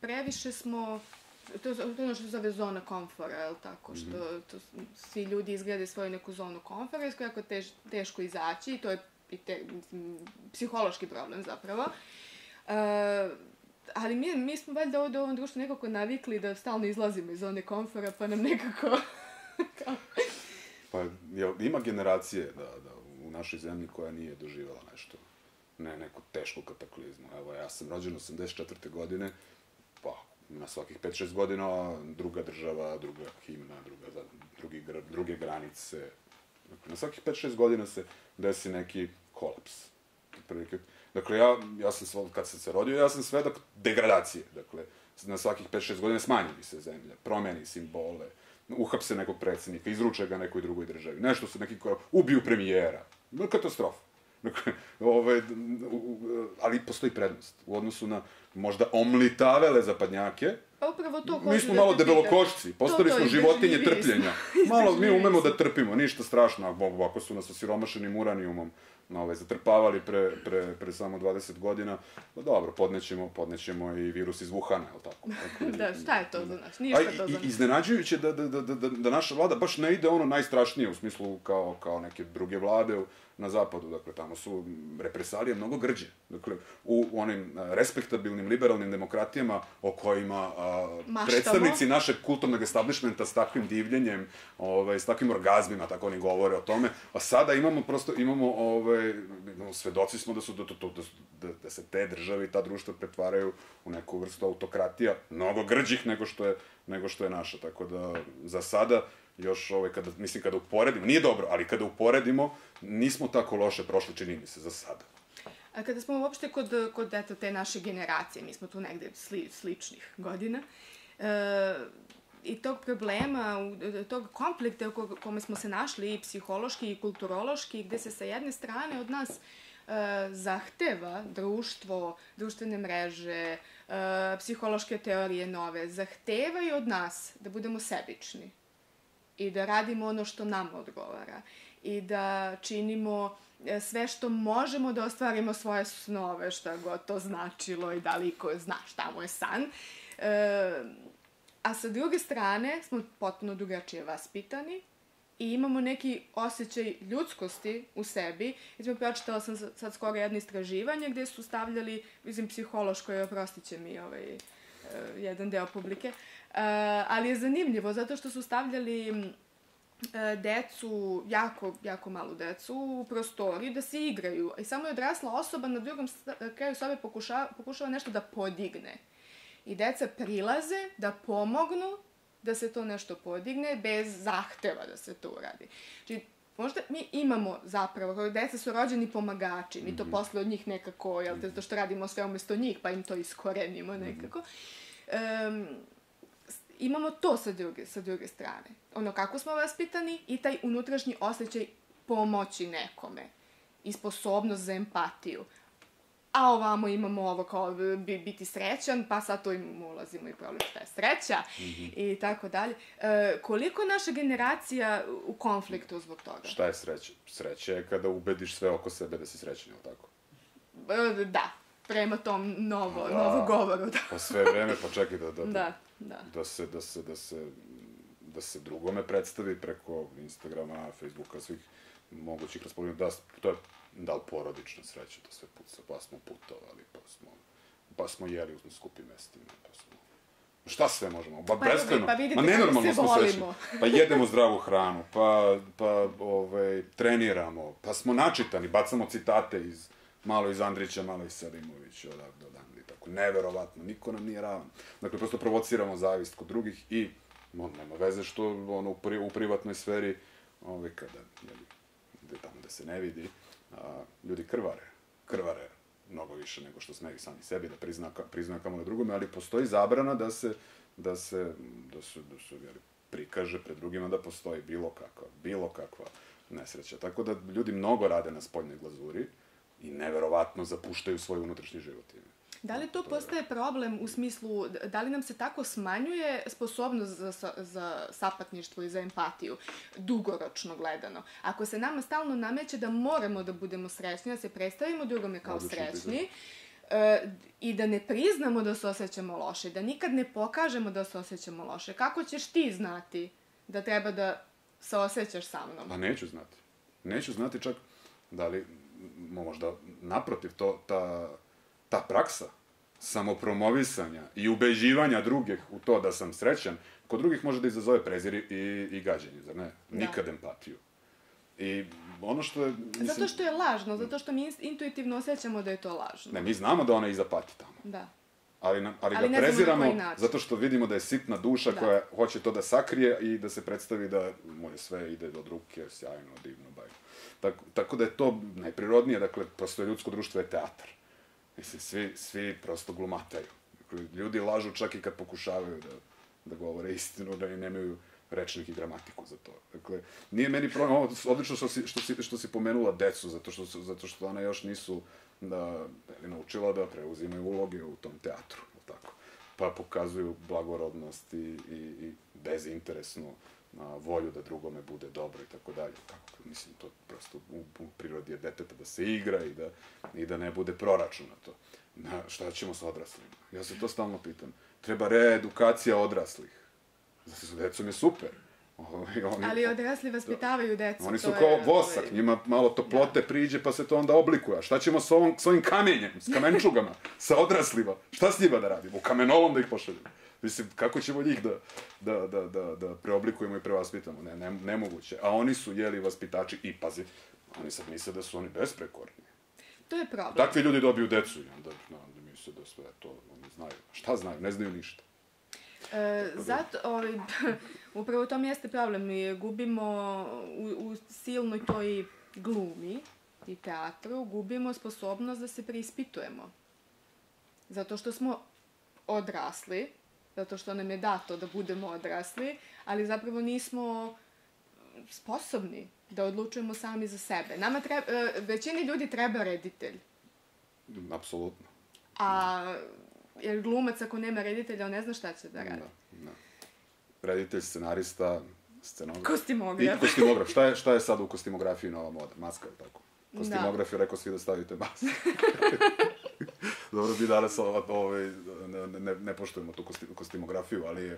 previše smo to je ono što se zove zona komfora, je li tako? Što mhm. to, svi ljudi izgledaju svoju neku zonu komfora, iz kako tež, teško izaći, i to je i te, mislim, psihološki problem zapravo. Uh, ali mi, mi smo valjda ovde u ovom društvu nekako navikli da stalno izlazimo iz zone komfora, pa nam nekako... pa, jel, ima generacije da, da u našoj zemlji koja nije doživjela nešto, ne neku tešku kataklizmu. Evo, ja sam rođen 84. godine, na svakih 5-6 godina druga država, druga himna, druga, drugi, druge granice. Dakle, na svakih 5-6 godina se desi neki kolaps. Prilike. Dakle, ja, ja sam, kad sam se rodio, ja sam svedok degradacije. Dakle, na svakih 5-6 godina smanji se zemlja, promeni simbole, uhapse nekog predsednika, izruče ga nekoj drugoj državi, nešto su neki koja ubiju premijera. Katastrofa. Dakle, ovaj, ali postoji prednost u odnosu na možda omlitavele zapadnjake. Pa upravo to Mi smo da malo debelokošci, postali smo životinje trpljenja. Malo mi umemo da trpimo, ništa strašno, ako su nas osiromašenim uranijumom na ovaj, zatrpavali pre, pre, pre samo 20 godina, pa dobro, podnećemo, podnećemo i virus iz Wuhana, je li tako? Dakle, da, šta je to za nas? Ništa to za nas. Iznenađujuće da, da, da, da, da naša vlada baš ne ide ono najstrašnije u smislu kao, kao neke druge vlade, na zapadu, dakle, tamo su represalije mnogo grđe. Dakle, u onim respektabilnim liberalnim demokratijama o kojima a, predstavnici našeg kulturnog establishmenta s takvim divljenjem, ovaj, s takvim orgazmima, tako oni govore o tome, a sada imamo prosto, imamo, ovaj, svedoci smo da su, da, da, da, da se te države i ta društva pretvaraju u neku vrstu autokratija, mnogo grđih nego što je, nego što je naša, tako da za sada još ovaj, kada, mislim, kada uporedimo, nije dobro, ali kada uporedimo, nismo tako loše prošli, čini mi se, za sada. A kada smo uopšte kod, kod eto, te naše generacije, mi smo tu negde sli, sličnih godina, e, i tog problema, tog konflikta u kome smo se našli i psihološki i kulturološki, gde se sa jedne strane od nas e, zahteva društvo, društvene mreže, e, psihološke teorije nove, zahtevaju od nas da budemo sebični i da radimo ono što nam odgovara i da činimo e, sve što možemo da ostvarimo svoje snove, šta god to značilo i da li ko zna šta mu je san. E, a sa druge strane smo potpuno drugačije vaspitani i imamo neki osjećaj ljudskosti u sebi. Izme, pročitala sam sad skoro jedno istraživanje gde su stavljali, mislim, psihološko je, oprostit će mi ovaj, uh, jedan deo publike, uh, ali je zanimljivo zato što su stavljali uh, decu, jako, jako malu decu, u prostori da se igraju. I samo je odrasla osoba na drugom kraju sobe pokušava, pokušava nešto da podigne. I deca prilaze da pomognu da se to nešto podigne bez zahteva da se to uradi. Znači, možda mi imamo zapravo, deca su rođeni pomagači, mi to mhm. posle od njih nekako, jel te, zato što radimo sve umesto njih, pa im to iskorenimo mhm. nekako. Um, imamo to sa druge, sa druge strane. Ono kako smo vaspitani i taj unutrašnji osjećaj pomoći nekome i sposobnost za empatiju a ovamo imamo ovo kao biti srećan, pa sad to im ulazimo i problem šta je sreća mm -hmm. i tako dalje. E, koliko naša generacija u konfliktu zbog toga? Šta je sreća? Sreća je kada ubediš sve oko sebe da si srećan, je tako? E, da, prema tom novo, da, novo govoru. Da. Pa sve vreme, pa čekaj da, da, da, da. Da se, da se, da se, da se drugome predstavi preko Instagrama, Facebooka, svih mogućih raspoljenja, da, to je da li porodična sreća, to sve puca, pa smo putovali, pa smo, pa smo jeli u skupim mestima, pa smo... Šta sve možemo? Ba, pa, beskreno. Pa vidite, Ma nenormalno smo srećni. Pa jedemo zdravu hranu, pa, pa ovaj, treniramo, pa smo načitani, bacamo citate iz, malo iz Andrića, malo iz Selimovića, i tako. Neverovatno, niko nam nije ravan. Dakle, prosto provociramo zavist kod drugih i no, nema veze što ono, u, pri, u privatnoj sferi, ovaj, kada, jeli, gde tamo da se ne vidi, a, ljudi krvare, krvare mnogo više nego što smeju sami sebi da prizna, priznaju kamo na drugome, ali postoji zabrana da se, da se, da se, da se jeli, prikaže pred drugima da postoji bilo kakva, bilo kakva nesreća. Tako da ljudi mnogo rade na spoljnoj glazuri i neverovatno zapuštaju svoj unutrašnji život. Da li to, postaje je... problem u smislu, da li nam se tako smanjuje sposobnost za, za sapatništvo i za empatiju, dugoročno gledano? Ako se nama stalno nameće da moramo da budemo srećni, da se predstavimo drugome kao srećni, e, i da ne priznamo da se osjećamo loše, da nikad ne pokažemo da se osjećamo loše. Kako ćeš ti znati da treba da se osjećaš sa mnom? Pa neću znati. Neću znati čak da li, možda naprotiv, to, ta ta praksa samopromovisanja i ubeđivanja drugih u to da sam srećan, kod drugih može da izazove prezir i, i gađenje, zar ne? Da. Nikad empatiju. I ono što je... Mislim, zato što je lažno, zato što mi intuitivno osjećamo da je to lažno. Ne, mi znamo da ona iza pati tamo. Da. Ali, na, ali, ali ga preziramo zato što vidimo da je sitna duša da. koja hoće to da sakrije i da se predstavi da mu je sve ide od ruke, sjajno, divno, bajno. Tako, tako da je to najprirodnije, dakle, prosto ljudsko društvo je teatar. Mislim, svi, svi prosto glumataju. Ljudi lažu čak i kad pokušavaju da, da govore istinu, da i nemaju rečnik i gramatiku za to. Dakle, nije meni problem, ovo odlično što si, što si, što si pomenula decu, zato što, zato što ona još nisu da, da naučila da preuzimaju uloge u tom teatru, tako. Pa pokazuju blagorodnost i, i, i bezinteresnu a, volju da drugome bude dobro i tako dalje. Kako, mislim, to prosto u, u prirodi je deteta da se igra i da, i da ne bude proračun na šta ćemo sa odraslima? Ja se to stalno pitam. Treba reedukacija odraslih. Zato sa decom je super. Oni, Ali odrasli vaspitavaju decu. Oni su kao je, vosak, ovaj... njima malo toplote da. priđe pa se to onda oblikuje. A šta ćemo s, ovom, s ovim kamenjem, s kamenčugama, sa odraslima? Šta s njima da radimo? U kamenolom da ih pošaljemo? Mislim, kako ćemo njih da, da, da, da, da preoblikujemo i prevaspitamo? Ne, ne, nemoguće. A oni su, jeli, vaspitači i, pazi, oni sad misle da su oni besprekorni. To je problem. Takvi ljudi dobiju decu i onda, onda misle da sve to oni znaju. Šta znaju? Ne znaju ništa. E, da- zato, ovaj, Upravo to mi jeste problem. Mi gubimo u, u silnoj toj glumi i teatru, gubimo sposobnost da se preispitujemo. Zato što smo odrasli, zato što nam je dato da budemo odrasli, ali zapravo nismo sposobni da odlučujemo sami za sebe. Nama treba, e, većini ljudi treba reditelj. Apsolutno. A jer glumac ako nema reditelja, on ne zna šta će da radi. Da, da. Reditelj, scenarista, scenograf. Kostimograf. I kostimograf. Šta je, šta je sad u kostimografiji nova moda? Maska, tako? Kostimograf da. je rekao svi da stavite masku. Dobro, bi danas ovaj, ne, ne, ne poštujemo tu kostimografiju, ali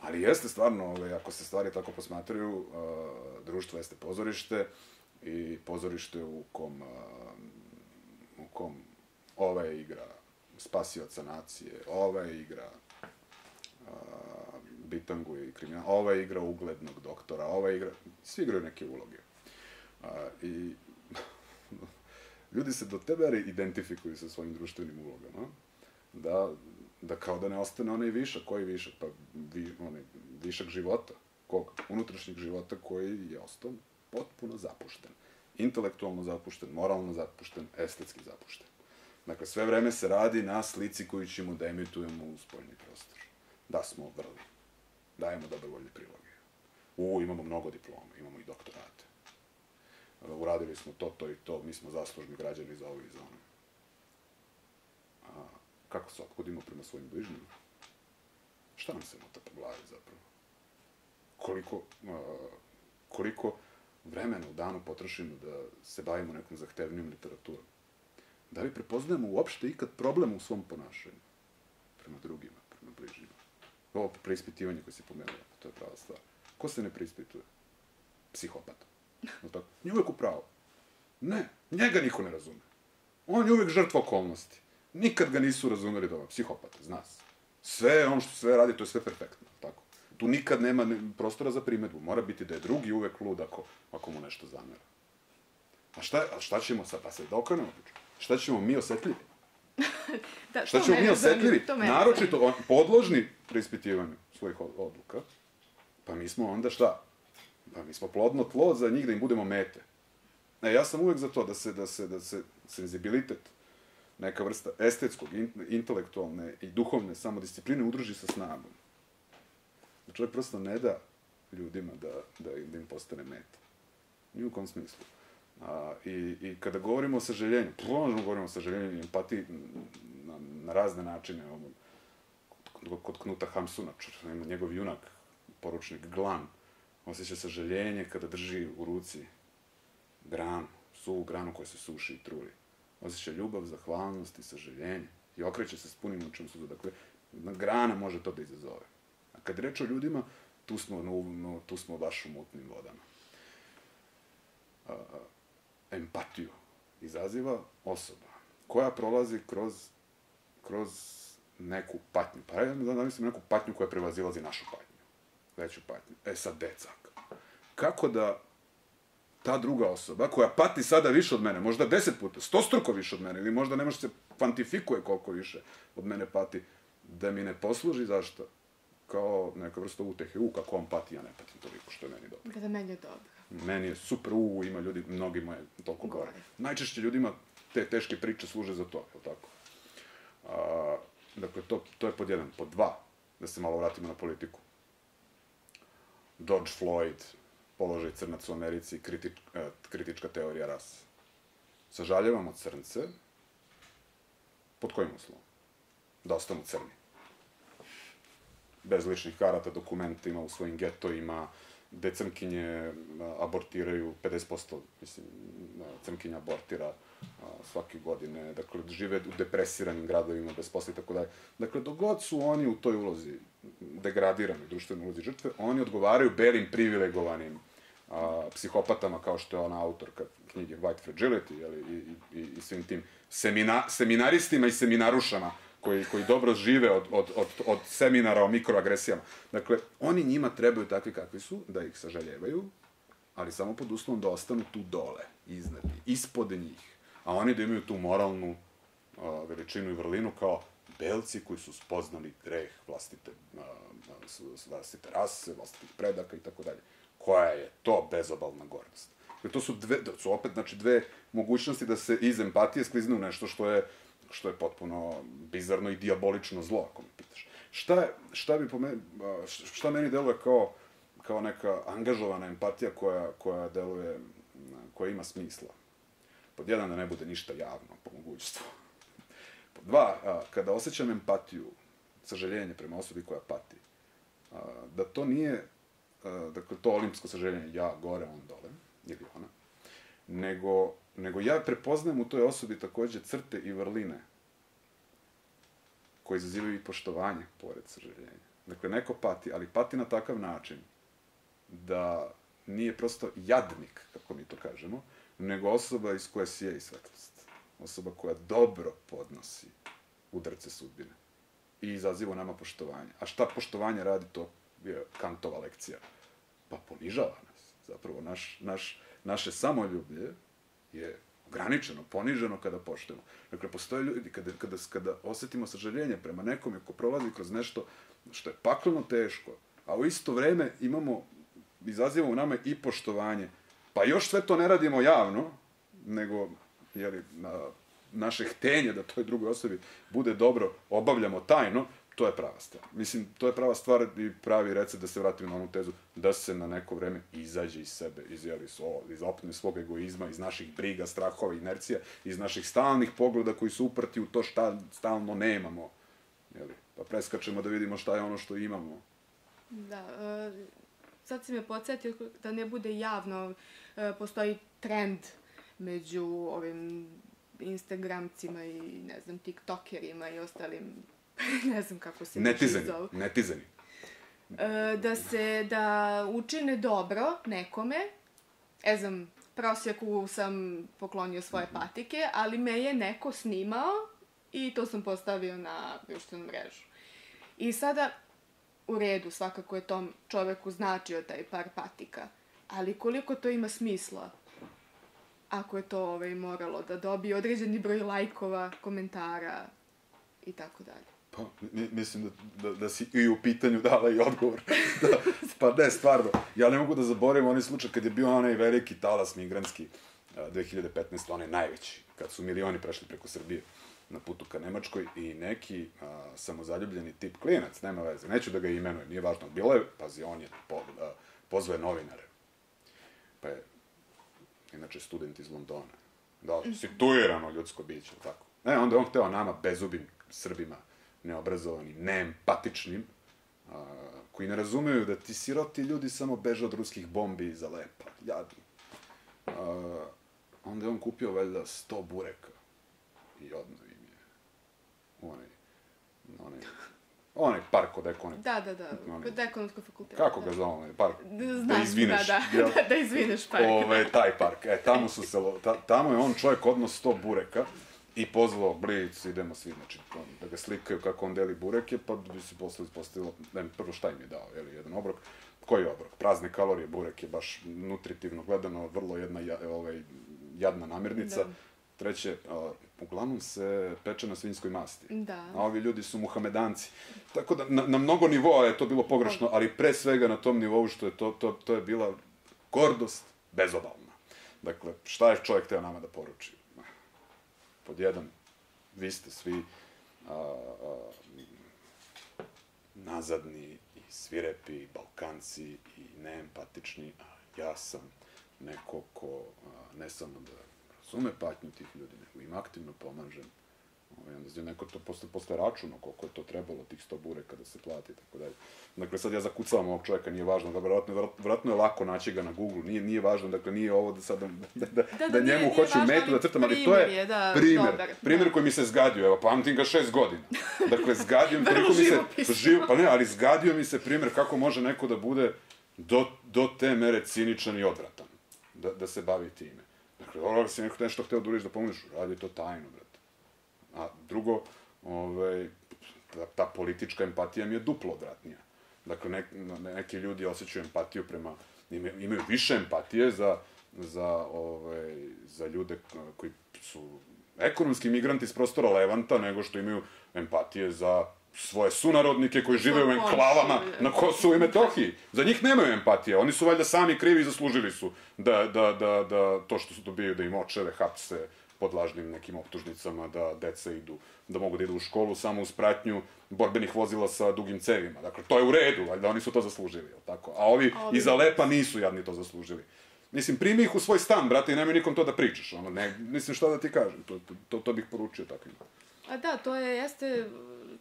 Ali jeste stvarno, ovaj, ako se stvari tako posmatraju, uh, društvo jeste pozorište i pozorište u kom, uh, u kom ova je igra spasioca nacije, ova je igra uh, bitangu i kriminal, ova je igra uglednog doktora, ova je igra, svi igraju neke uloge. Uh, I ljudi se do tebe identifikuju sa svojim društvenim ulogama, da da kao da ne ostane onaj višak, koji višak? Pa vi, onaj višak života, kog? Unutrašnjeg života koji je ostao potpuno zapušten. Intelektualno zapušten, moralno zapušten, estetski zapušten. Dakle, sve vreme se radi na slici koju ćemo da emitujemo u spoljni prostor. Da smo vrli. Dajemo dobrovoljne priloge. U, imamo mnogo diploma, imamo i doktorate. Uradili smo to, to i to, mi smo zaslužni građani za ovo i za ono kako se ophodimo prema svojim bližnjima. Šta nam se mota po glavi zapravo? Koliko, uh, koliko vremena u danu potrošimo da se bavimo nekom zahtevnijom literaturom? Da li prepoznajemo uopšte ikad problem u svom ponašanju? Prema drugima, prema bližnjima. Ovo preispitivanje koje si pomenula, to je prava stvar. Ko se ne preispituje? Psihopata. No tako? Nije uvek u pravu. Ne, njega niko ne razume. On je uvek žrtva okolnosti. Nikad ga nisu razumeli dobro, psihopata, zna se. Sve on što sve radi, to je sve perfektno, tako. Tu nikad nema prostora za primetbu, mora biti da je drugi uvek lud ako, ako mu nešto zamera. A šta, a šta ćemo sad, pa se da okrenemo Šta ćemo mi osetljivi? da, šta ćemo mi osetljivi? Naročito on, podložni preispitivanju svojih odluka. Pa mi smo onda šta? Pa mi smo plodno tlo za njih da im budemo mete. E, ja sam uvek za to da se, da se, da se senzibilitet neka vrsta estetskog, intelektualne i duhovne samodiscipline udruži sa snagom. Da čovjek prosto ne da ljudima da, da, da im postane meta. Ni u kom smislu. A, i, I kada govorimo o saželjenju, možemo govorimo o saželjenju i empatiji na, na razne načine. Ovo, kod, kod Knuta Hamsuna, ima njegov junak, poručnik Glan, osjeća saželjenje kada drži u ruci granu, suvu granu koja se suši i truli osjeća ljubav, zahvalnost i sažaljenje i okreće se s punim učom suza. Dakle, jedna grana može to da izazove. A kad reč o ljudima, tu smo, no, no, tu smo baš u mutnim vodama. A, empatiju izaziva osoba koja prolazi kroz, kroz neku patnju. Pa ja da mislim neku patnju koja prevazilazi našu patnju. Veću patnju. E sad, decak. Kako da ta druga osoba, koja pati sada više od mene, možda deset puta, stostruko više od mene, ili možda ne može se kvantifikuje koliko više od mene pati, da mi ne posluži zašto? Kao neka vrsta utehe, u, kako on pati, ja ne patim toliko što je meni dobro. Kada meni je dobro. Meni je super, u, ima ljudi, mnogi moje toliko gore. Najčešće ljudima te teške priče služe za to, je tako? A, dakle, to, to je pod jedan. Pod dva, da se malo vratimo na politiku. George Floyd, položaj crnac u Americi, kritič, e, kritička teorija rase. Sažaljevamo crnce, pod kojim uslovom? Da ostanu crni. Bez ličnih karata, dokumentima u svojim getojima, gde crnkinje e, abortiraju, 50% mislim, e, crnkinja abortira svake godine, dakle, žive u depresiranim gradovima, bez posla i tako dalje. Dakle, dogod su oni u toj ulozi, degradirani društvenoj ulozi žrtve, oni odgovaraju belim privilegovanim a, psihopatama kao što je ona autorka knjige White Fragility jeli, i, i, i svim tim semina, seminaristima i seminarušama koji, koji dobro žive od, od, od, od seminara o mikroagresijama. Dakle, oni njima trebaju takvi kakvi su, da ih sažaljevaju, ali samo pod uslovom da ostanu tu dole, iznad, ispod njih. A oni da imaju tu moralnu uh, veličinu i vrlinu kao belci koji su spoznali greh vlastite, a, a, vlastite rase, vlastitih predaka i tako dalje. Koja je to bezobalna gordost? Jer to su dve, to su opet, znači, dve mogućnosti da se iz empatije sklizne u nešto što je, što je potpuno bizarno i diabolično zlo, ako me pitaš. Šta, šta bi po meni, šta meni deluje kao, kao neka angažovana empatija koja, koja deluje, koja ima smisla? Pod jedan, da ne bude ništa javno, po mogućstvu. Pod dva, kada osjećam empatiju, sažaljenje prema osobi koja pati, da to nije, dakle, to olimpsko sažaljenje, ja gore, on dole, ili ona, nego, nego ja prepoznajem u toj osobi takođe crte i vrline koje izazivaju i poštovanje pored sažaljenja. Dakle, neko pati, ali pati na takav način da nije prosto jadnik, kako mi to kažemo, nego osoba iz koje sije i svetlost. Osoba koja dobro podnosi udarce sudbine i izaziva nama poštovanje. A šta poštovanje radi, to je Kantova lekcija. Pa ponižava nas. Zapravo, naš, naš, naše samoljublje je ograničeno, poniženo kada poštujemo. Dakle, postoje ljudi, kada, kada, kada osetimo sažaljenje prema nekome ko prolazi kroz nešto što je pakleno teško, a u isto vreme imamo, izazivamo u nama i poštovanje, pa još sve to ne radimo javno, nego, jeli, na, naše htenje da toj drugoj osobi bude dobro, obavljamo tajno, to je prava stvar. Mislim, to je prava stvar i pravi recept da se vratim na onu tezu, da se na neko vreme izađe iz sebe, iz, jeli, so, iz opne svog egoizma, iz naših briga, strahova, inercija, iz naših stalnih pogleda koji su uprti u to šta stalno nemamo. Jeli, pa preskačemo da vidimo šta je ono što imamo. Da, uh, sad si me podsjetio da ne bude javno, uh, postoji trend među ovim Instagramcima i, ne znam, TikTokerima i ostalim ne znam kako se netizeni, zovu. Netizeni. E, da se, da učine dobro nekome, ne znam, prosjeku sam poklonio svoje mhm. patike, ali me je neko snimao i to sam postavio na društvenu mrežu. I sada, u redu, svakako je tom čoveku značio taj par patika, ali koliko to ima smisla ako je to ovaj, moralo da dobije određeni broj lajkova, komentara i tako dalje. Pa, mislim da, da, da si i u pitanju dala i odgovor. da, pa ne, stvarno. Ja ne mogu da zaboravim onaj slučaj kad je bio onaj veliki talas migrantski 2015. onaj najveći, kad su milioni prešli preko Srbije na putu ka Nemačkoj i neki a, samozaljubljeni tip klinac, nema veze, neću da ga imenujem, nije važno, bilo je, pazi, on je po, a, pozvoje novinare. Pa je, inače, student iz Londona. Da, situirano ljudsko biće, tako. Ne, onda on hteo nama, bezubim Srbima, neobrazovanim, neempatičnim, a, koji ne razumeju da ti siroti ljudi samo beže od ruskih bombi za lepa, jadni. A, onda je on kupio valjda sto bureka i odno im je onaj, onaj, onaj park od ekonomije. Da, da, da, onaj, kod ekonomskog fakulteta. Kako ga zove onaj park? Znam, da izvineš. Da, da, da, da izvineš park. Ove, taj park, e, tamo su se, ta, tamo je on čovjek odnos sto bureka i pozvao Blic, idemo svi, znači, da ga slikaju kako on deli bureke, pa bi se posle ispostavilo, ne, prvo šta im je dao, je li, jedan obrok, koji je obrok? Prazne kalorije, burek je baš nutritivno gledano, vrlo jedna ovaj, jadna namirnica. Da. Treće, uh, uglavnom se peče na svinjskoj masti. Da. A ovi ljudi su muhamedanci. Tako da, na, na mnogo nivoa je to bilo pogrešno, ali pre svega na tom nivou što je to, to, to je bila gordost bezobalna. Dakle, šta je čovjek teo nama da poruči? Pod jedan, vi ste svi a, a, nazadni i svirepi, balkanci i neempatični, a ja sam neko ko a, ne samo da razume patnju tih ljudi, nego im aktivno pomažem Ovaj, onda je neko to posle, posle računa koliko je to trebalo, tih 100 bureka da se plati i tako dalje. Dakle, sad ja zakucavam ovog čovjeka, nije važno, da verovatno, verovatno je lako naći ga na Google, nije, nije važno, dakle, nije ovo da sad, da, da, da, da, da njemu nije, hoću nije metu da crtam, ali to je, je da, primer, dobar, primjer da. koji mi se zgadio, evo, pamtim ga šest godina. Dakle, zgadio mi, koliko mi se, živ, pa ne, ali zgadio mi se primjer kako može neko da bude do, do te mere ciničan i odvratan, da, da se bavi time. Dakle, ovo si neko nešto hteo da uriš da pomožeš, radi to tajno. A drugo, ovaj, ta, ta politička empatija mi je duplo odvratnija. Dakle, ne, neki ljudi osjećaju empatiju prema, imaju, imaju više empatije za, za, ovaj, za ljude koji su ekonomski migranti s prostora Levanta nego što imaju empatije za svoje sunarodnike koji žive u enklavama na Kosovu i Metohiji. Za njih nemaju empatije. Oni su valjda sami krivi i zaslužili su da, da, da, da to što su dobiju, da im očeve hapse pod lažnim nekim optužnicama, da deca idu, da mogu da idu u školu samo uz pratnju borbenih vozila sa dugim cevima. Dakle, to je u redu, valjda oni su to zaslužili, jel tako? A ovi, A ovi... iza lepa nisu jadni to zaslužili. Mislim, primi ih u svoj stan, brate, i nemoj nikom to da pričaš. Ono, ne, mislim, šta da ti kažem, to, to, to, bih poručio takvim. A da, to je, jeste,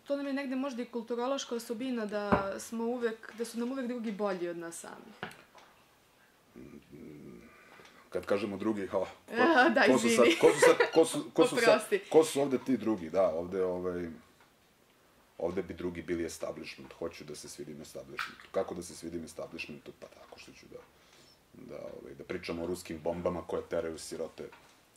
to nam je negde možda i kulturološka osobina da smo uvek, da su nam uvek drugi bolji od nas sami. Kad kažemo drugi, ha, ko, da, ko su sad, ko su sad, ko su, ko su sad, ko su ovde ti drugi, da, ovde, ovaj, ovde bi drugi bili establishment, hoću da se svidim establishmentu. Kako da se svidim establishmentu? Pa tako što ću da, da, ovaj, da pričamo o ruskim bombama koje teraju sirote,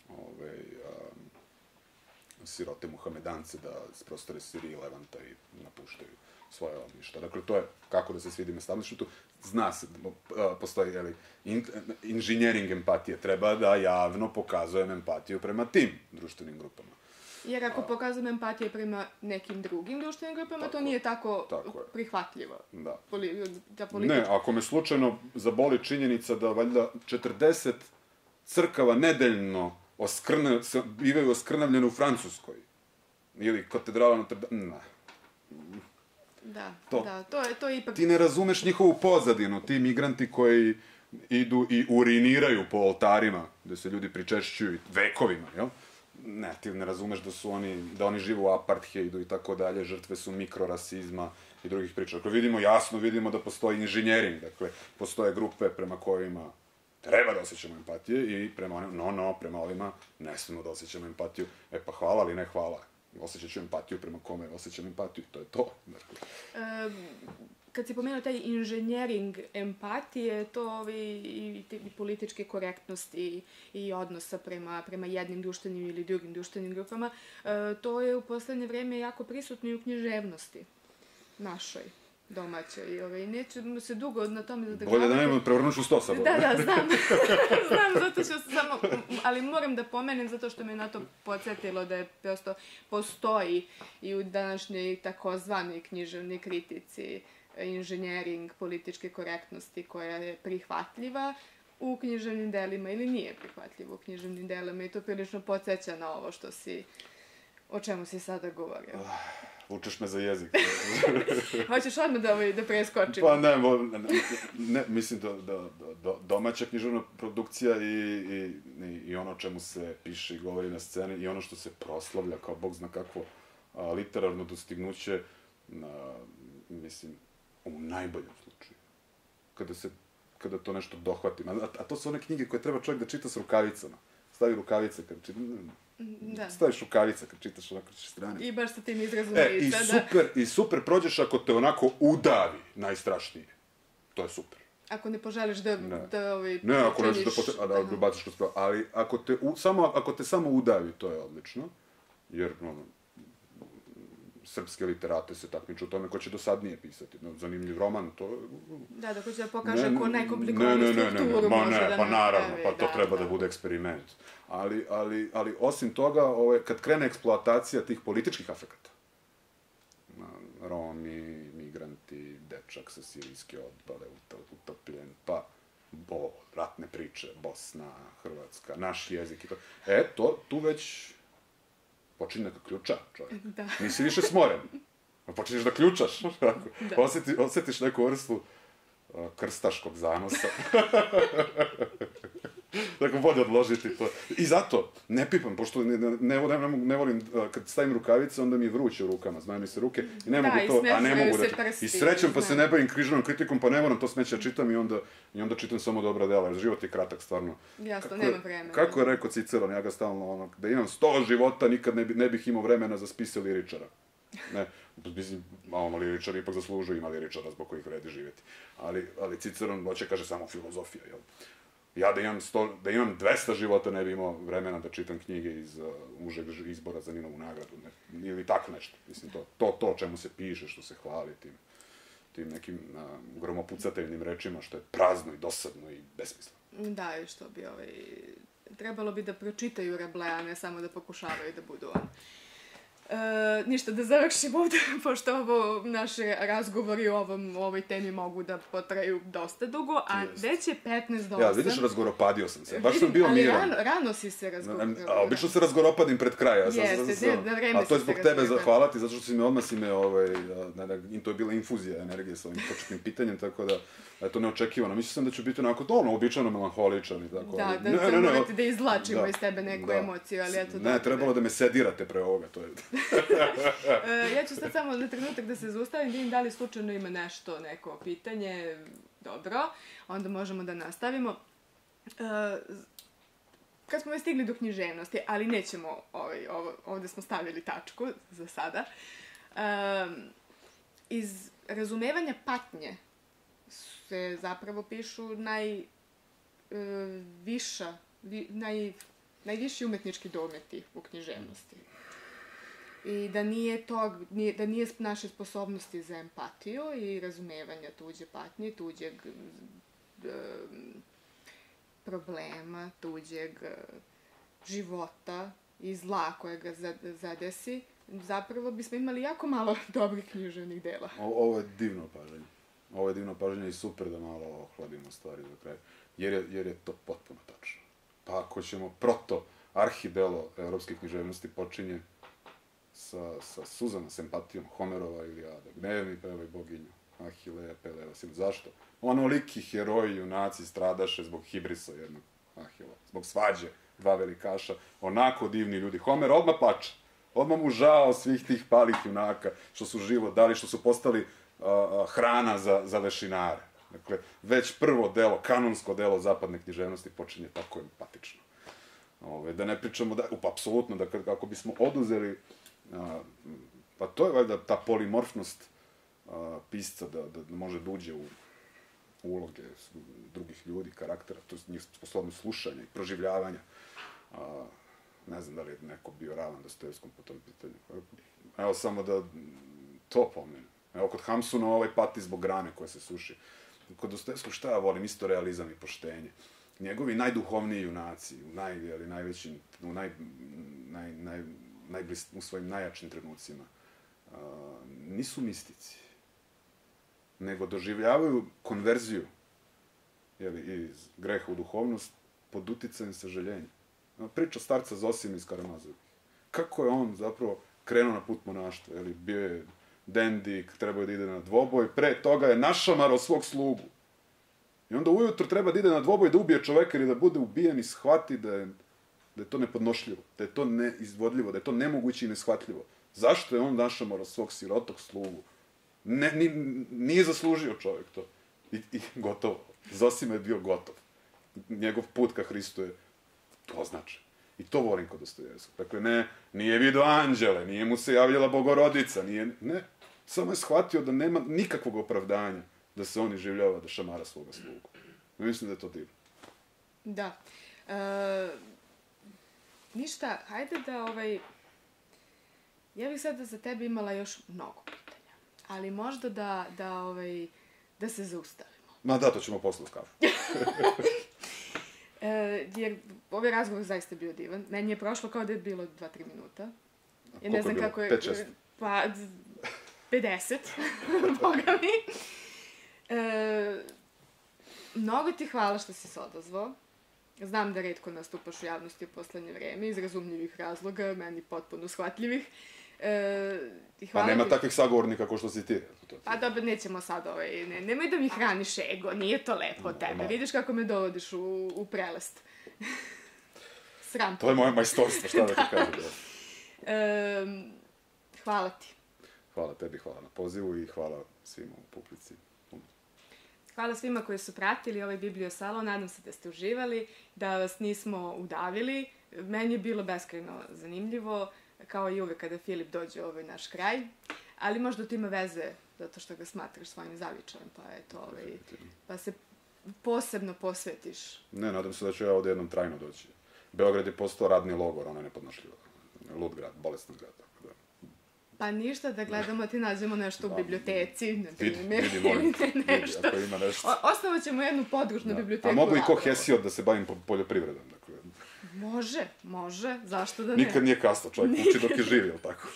ovaj, um, sirote muhamedance da s prostore Sirije i Levanta i napuštaju svoje ognjišta. Dakle, to je kako da se svidim establishmentu. Zna se, da postoji, jeli, in, inženjering empatije. Treba da javno pokazujem empatiju prema tim društvenim grupama. Jer ako pokazujem empatije prema nekim drugim društvenim grupama, tako, to nije tako, tako prihvatljivo. Da. Poli, da politič... Ne, ako me slučajno zaboli činjenica da valjda 40 crkava nedeljno oskrne, bivaju oskrnavljene u Francuskoj. Ili katedrala Notre Dame. Ne. Da, to. da, to je, to je ipak... Ti ne razumeš njihovu pozadinu, ti migranti koji idu i uriniraju po oltarima, gde se ljudi pričešćuju vekovima, jel? Ne, ti ne razumeš da su oni, da oni žive u apartheidu i tako dalje, žrtve su mikrorasizma i drugih priča. Dakle, vidimo, jasno vidimo da postoji inženjering, dakle, postoje grupe prema kojima treba da osjećamo empatije i prema onim, no, no, prema ovima ne smemo da osjećamo empatiju. E pa hvala, ali ne hvala. Osjećat ću empatiju prema kome osjećam empatiju, to je to. Dakle. E, kad si pomenuo taj inženjering empatije, to ovi, i, i, i političke korektnosti i odnosa prema, prema jednim društvenim ili drugim društvenim grupama, e, to je u poslednje vreme jako prisutno i u književnosti našoj domaće i ovaj, neću se dugo na tome zadržavati. Bolje da nemamo prevrnuću sto sa Da, da, znam. znam, zato što samo, ali moram da pomenem zato što me na to podsjetilo da je prosto postoji i u današnjoj takozvanoj književnoj kritici inženjering političke korektnosti koja je prihvatljiva u književnim delima ili nije prihvatljiva u književnim delima i to prilično podsjeća na ovo što si, o čemu si sada govorio. Vučeš me za jezik. Hoćeš odmah da, ovaj, da preskočimo? Pa ne, ne, ne, mislim da, da, da domaća književna produkcija i, i, i ono čemu se piše i govori na sceni i ono što se proslavlja kao bog zna kakvo a, literarno dostignuće, a, mislim, u najboljem slučaju. Kada se kada to nešto dohvatim. A, a to su one knjige koje treba čovjek da čita s rukavicama. Stavi rukavice kad čita, Da. Staviš rukavice kad čitaš onako strane. I baš sa tim izrazom e, lica, i da. super, I super prođeš ako te onako udavi najstrašnije. To je super. Ako ne poželiš da, ne. da ovaj, Ne, ako nećeš da, pote, a da, da baciš kroz ali ako te, u, samo, ako te samo udavi, to je odlično. Jer, ono, srpske literate se takmiču u tome ko će dosadnije pisati. No, zanimljiv roman, to... Da, da hoće da pokaže ne, ko najkomplikovaniju strukturu ne, ne, može ne, da Pa naravno, pa to da, treba da. da bude eksperiment. Ali, ali, ali osim toga, ovaj, kad krene eksploatacija tih političkih afekata, Romi, migranti, dečak sa sirijske odbale, utopljen, pa bo, ratne priče, Bosna, Hrvatska, naš jezik i to. E, to, tu već počinje da ključa čovjek. Da. Nisi više smoren. Počinješ da ključaš. da. Osjeti, osjetiš neku vrstu uh, krstaškog zanosa. dakle, bolje odložiti to. I zato, ne pipam, pošto ne, ne, ne, ne, ne volim, kad stavim rukavice, onda mi je vruće u rukama, znaju mi se ruke, i ne da, mogu to, a ne mogu da... Prsti, I srećem, pa se ne bavim križnom kritikom, pa ne moram to smeće da čitam i onda, i onda čitam samo dobra dela, jer život je kratak, stvarno. Jasno, nema vremena. Kako je rekao Ciceron, ja ga stalno, ono, da imam sto života, nikad ne, bi, ne bih imao vremena za spise liričara. Ne, mislim, malo liričar ipak zaslužuju, ima liričara zbog kojih vredi živjeti. Ali, ali Ciceron hoće, kaže, samo filozofija, jel? Ja da imam, sto, da imam 200 života ne bi imao vremena da čitam knjige iz uh, užeg izbora za Ninovu nagradu, ne, ili tako nešto. Mislim, to, to, to čemu se piše, što se hvali tim, tim nekim uh, gromopucateljnim rečima, što je prazno i dosadno i besmisleno. Da, i što bi ovaj, trebalo bi da pročitaju Rablea, a ne samo da pokušavaju da budu on. E, ništa, da završim ovde, pošto ovo, naše razgovori o, ovom, o ovoj temi mogu da potraju dosta dugo, a već je 15 do 8. Ja, vidiš, razgoropadio sam se. Baš sam bio ali miran. Rano, rano si se razgovarao. A obično se razgoropadim pred kraj. Ja sam, Jeste, sam- ne, na vreme A to je zbog tebe razgoropadio. zahvalati, zato što si me odmah si me, ovaj, da, da, i to je bila infuzija energije sa ovim početnim pitanjem, tako da, eto, neočekivano. Mislio sam da ću biti onako, ono, običajno melanholičan i tako. Da, ali- da, ne, da ne, ne, da izvlačimo da, iz tebe neku da. emociju, ali eto... Ne, dobro. trebalo da me sedirate pre ovoga, to je... E, ja ću sad samo na trenutak da se zaustavim, vidim da li slučajno ima nešto, neko pitanje. Dobro, onda možemo da nastavimo. E, kad smo već stigli do književnosti, ali nećemo, ovaj, ovo, ovde smo stavili tačku za sada, e, iz razumevanja patnje se zapravo pišu naj, e, viša, vi, naj, najviši umetnički dometi u književnosti. I da nije tog, nije, da nije naše sposobnosti za empatiju i razumevanja tuđe patnje, tuđeg em, problema, tuđeg e, života i zla koje ga za- zadesi, zapravo bismo imali jako malo dobrih književnih dela. O, ovo je divno pažnje. Ovo je divno pažnje i super da malo ohladimo stvari za kraj. Jer je, jer je to potpuno tačno. Pa ako ćemo proto arhidelo evropske književnosti počinje sa, sa suzama, s empatijom Homerova ili Ada. Gnev pevaj boginju, Ahile, Peleva, Sim. Zašto? Onoliki heroji, junaci stradaše zbog hibrisa jednog Ahila, zbog svađe dva velikaša, onako divni ljudi. Homer odmah plače. Odmah mu žao svih tih palih junaka što su život dali, što su postali a, hrana za, za lešinare. Dakle, već prvo delo, kanonsko delo zapadne književnosti počinje tako empatično. Ove, da ne pričamo da, up, apsolutno, da kako bismo oduzeli, a, pa to je valjda ta polimorfnost a, pisca da, da, da može da uđe u uloge drugih ljudi, karaktera, to je njih sposobnost slušanja i proživljavanja. A, ne znam da li je neko bio ravan Dostojevskom po tom pitanju. Evo samo da to pomenem. Evo kod Hamsuna ovaj pati zbog grane koja se suši. Kod Dostojevskog šta ja volim? Isto realizam i poštenje. Njegovi najduhovniji junaci, u naj, jeli, najvećim, u naj, naj, naj, najblis, u svojim najjačim trenucima, a, nisu mistici, nego doživljavaju konverziju jeli, iz greha u duhovnost pod uticajem sažaljenja. Priča starca Zosima iz Karamazova. Kako je on zapravo krenuo na put monaštva, jeli, bio je dendik, trebao je da ide na dvoboj, pre toga je našamarao svog slugu. I onda ujutro treba da ide na dvoboj da ubije čoveka ili da bude ubijen i shvati da je, da je to nepodnošljivo, da je to neizvodljivo, da je to nemoguće i neshvatljivo. Zašto je on našamarao svog sirotog slugu? Ne, ni, nije zaslužio čovek to. I, I gotovo. Zosima je bio gotov. Njegov put ka Hristu je označen. I to volim kod Dostojevskog. Dakle, ne, nije video anđele, nije mu se javljala bogorodica, nije, ne. Samo je shvatio da nema nikakvog opravdanja da se on iživljava da šamara svoga slugu. Mislim da je to divno. Da. E, ništa, hajde da ovaj... Ja bih sada za tebe imala još mnogo pitanja. Ali možda da, da, ovaj, da se zaustavimo. Ma da, to ćemo posle uz kafu. E, jer ovaj razgovor zaista bio divan. Meni je prošlo kao da je bilo 2-3 minuta. Ja ne je znam bilo? kako je... Pet, šest? Pa, d- 50, boga mi. E, mnogo ti hvala što si se odazvao. Znam da redko nastupaš u javnosti u poslednje vreme, iz razumljivih razloga, meni potpuno shvatljivih. E, i Pa hvala nema ti- takvih sagovornika kao što si ti. Pa dobro, nećemo sad ovaj, ne, nemoj da mi hraniš ego, nije to lepo od tebe. Ma. Vidiš kako me dovodiš u, u prelest. Sram. to je moje majstorstvo, šta da ti kažem. Da. Ehm, hvala ti. Hvala tebi, hvala na pozivu i hvala svima u publici. Hvala svima koji su pratili ovaj Biblio Salon, nadam se da ste uživali, da vas nismo udavili. Meni je bilo beskrajno zanimljivo, kao i uvek kada Filip dođe u ovaj naš kraj, ali možda to ima veze zato što ga smatraš svojim zavičajem, pa eto, ovaj, pa se posebno posvetiš. Ne, nadam se da ću ja ovde jednom trajno doći. Beograd je postao radni logor, ono je nepodnošljivo. Lud grad, bolestan grad. Pa ništa, da gledamo ti nađemo nešto u Da. biblioteci, na Vidi, primjer, vidi, molim, ili te, ne, vidi, nešto. ako ima nešto. O, osnovat ćemo jednu podružnu Da. biblioteku. A mogu i ko Lavrova. Hesiod da se bavim po- poljoprivredom, dakle. Može, može, zašto da ne? Nikad nije kasno, čovjek uči dok je živ, jel tako?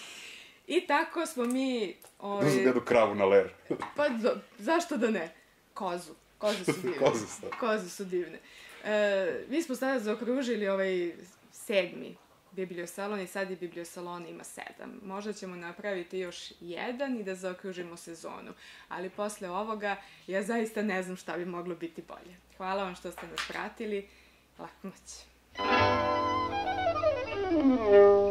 I tako smo mi... Ovaj... Ovaj, Jedu kravu na ler. pa do, zašto da ne? Kozu. Koze su divne. Koze su. Koze su divne. E, mi smo sada zaokružili ovaj sedmi bibliosalon i sad je bibliosalon ima sedam. Možda ćemo napraviti još jedan i da zaokružimo sezonu, ali posle ovoga ja zaista ne znam šta bi moglo biti bolje. Hvala vam što ste nas pratili. Lako noć. Thank you.